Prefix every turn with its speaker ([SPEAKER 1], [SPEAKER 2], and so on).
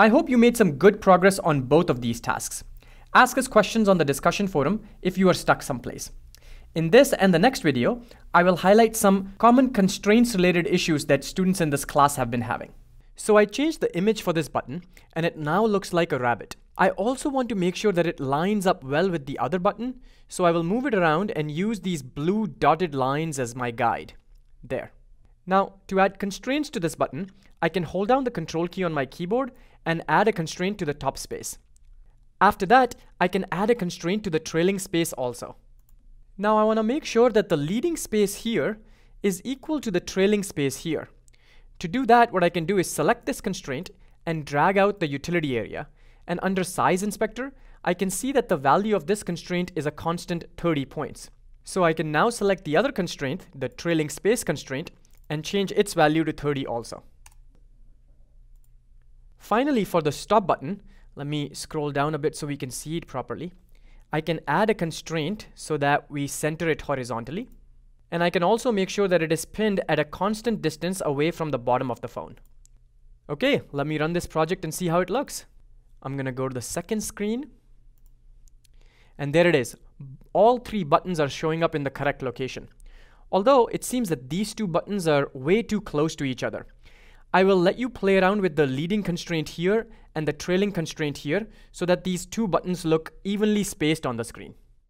[SPEAKER 1] I hope you made some good progress on both of these tasks. Ask us questions on the discussion forum if you are stuck someplace. In this and the next video, I will highlight some common constraints related issues that students in this class have been having. So I changed the image for this button and it now looks like a rabbit. I also want to make sure that it lines up well with the other button, so I will move it around and use these blue dotted lines as my guide. There. Now, to add constraints to this button, I can hold down the control key on my keyboard and add a constraint to the top space. After that, I can add a constraint to the trailing space also. Now I want to make sure that the leading space here is equal to the trailing space here. To do that, what I can do is select this constraint and drag out the utility area. And under size inspector, I can see that the value of this constraint is a constant 30 points. So I can now select the other constraint, the trailing space constraint, and change its value to 30 also. Finally, for the stop button, let me scroll down a bit so we can see it properly. I can add a constraint so that we center it horizontally. And I can also make sure that it is pinned at a constant distance away from the bottom of the phone. Okay, let me run this project and see how it looks. I'm gonna go to the second screen. And there it is. All three buttons are showing up in the correct location. Although it seems that these two buttons are way too close to each other. I will let you play around with the leading constraint here and the trailing constraint here so that these two buttons look evenly spaced on the screen.